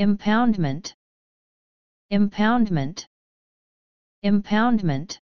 impoundment. Impoundment. Impoundment.